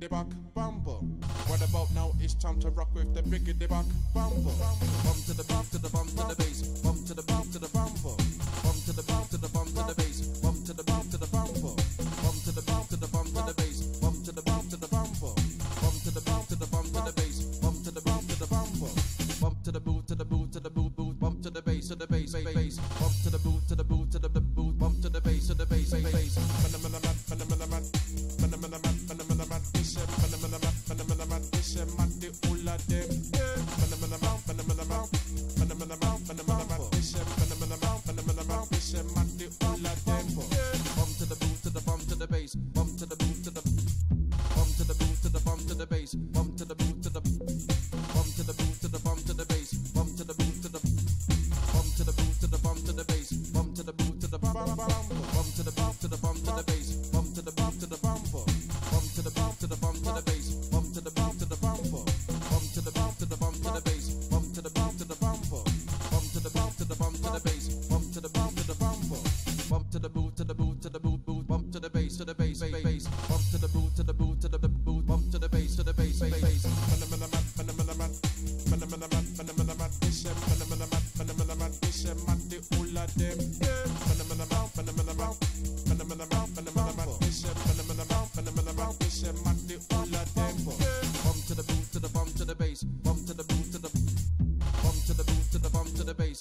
the back bumper. What about now? It's time to rock with the biggie the back bumper. Bump to the bump to the bump to the bass. Bump to the bump to the bumper. Bump to the bump to the bump to the bass. Bump to the bump to the bumper. Bump to the bump to the bump to the bass. Bump to the bump to the bumper. Bump to the bump to the bump to the bass. Bump to the bump to the bumper. Bump to the boot to the boot to the boot boot. Bump to the bass to the bass bass. Matti Ulla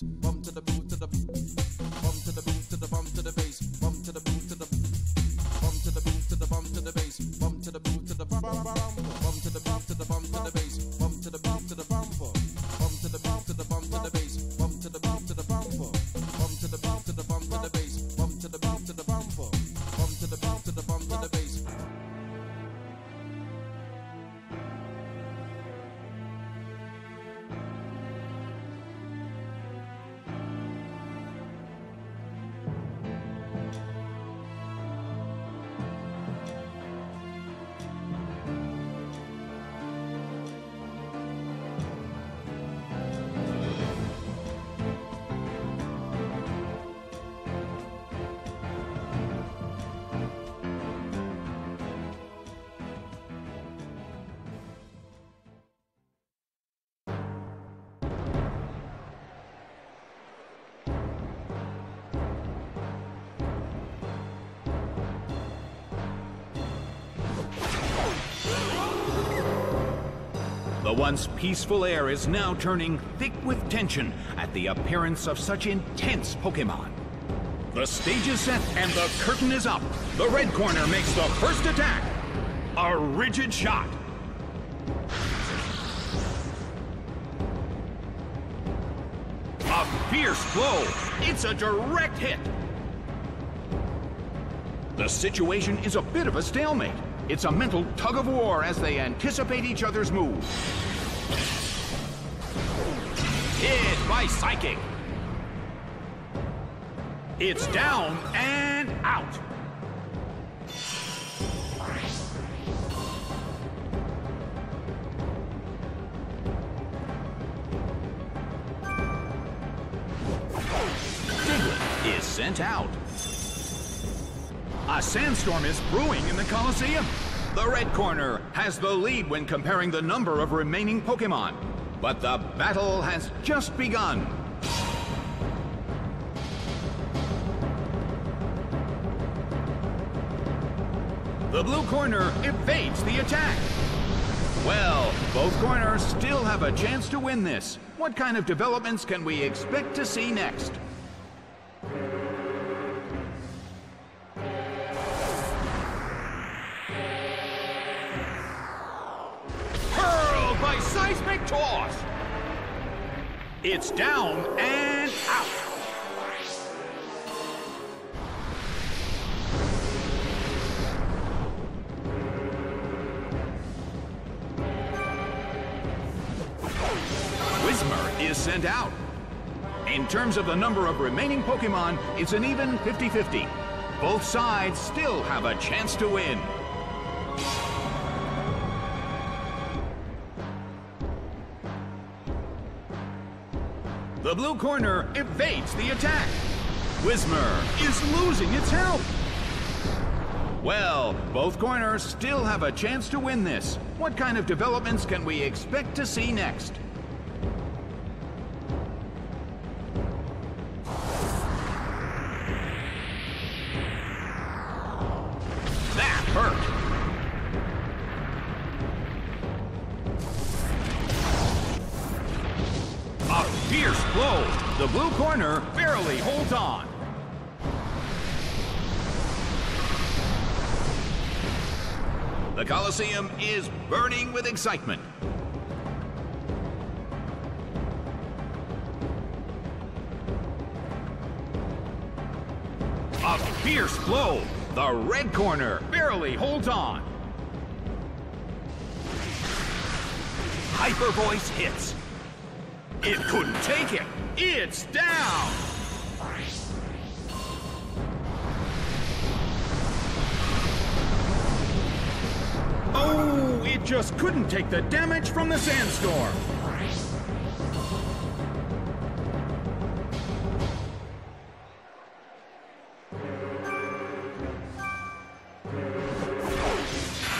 bump to the bass. To the The once peaceful air is now turning thick with tension at the appearance of such intense Pokemon. The stage is set and the curtain is up. The red corner makes the first attack. A rigid shot. A fierce blow. It's a direct hit. The situation is a bit of a stalemate. It's a mental tug of war as they anticipate each other's move. Hit by Psychic. It's down and out. Diglett is sent out. A sandstorm is brewing in the Colosseum. The red corner has the lead when comparing the number of remaining Pokemon. But the battle has just begun. The blue corner evades the attack. Well, both corners still have a chance to win this. What kind of developments can we expect to see next? Toss. It's down and out. Whismur is sent out. In terms of the number of remaining Pokemon, it's an even 50-50. Both sides still have a chance to win. The blue corner evades the attack. Whismur is losing its health. Well, both corners still have a chance to win this. What kind of developments can we expect to see next? Blue corner barely holds on. The Coliseum is burning with excitement. A fierce blow. The red corner barely holds on. Hyper Voice hits. It couldn't take it. It's down. Oh, it just couldn't take the damage from the sandstorm.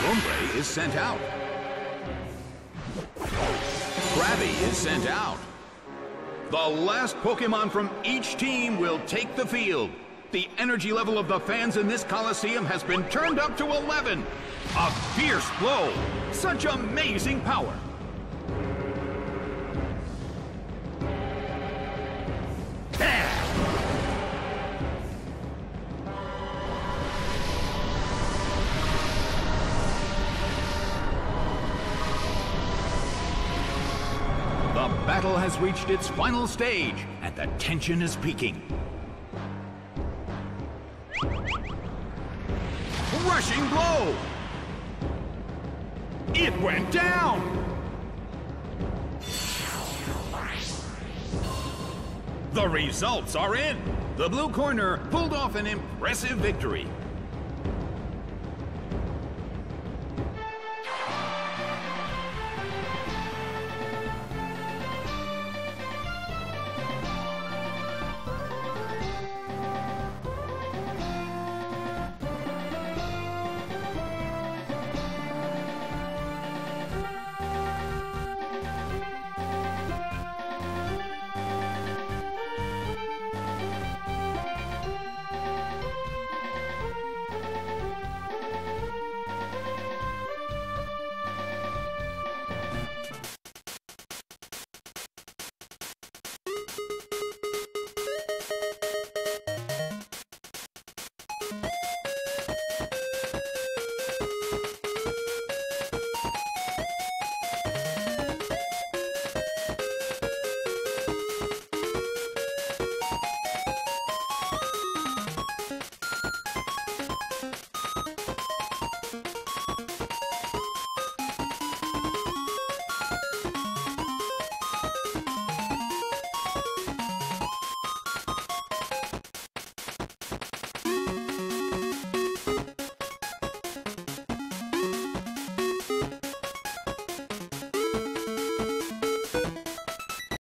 Lombre is sent out. Krabby is sent out. The last Pokemon from each team will take the field. The energy level of the fans in this Coliseum has been turned up to 11. A fierce blow. Such amazing power. Battle has reached its final stage, and the tension is peaking. Rushing blow! It went down! The results are in! The blue corner pulled off an impressive victory.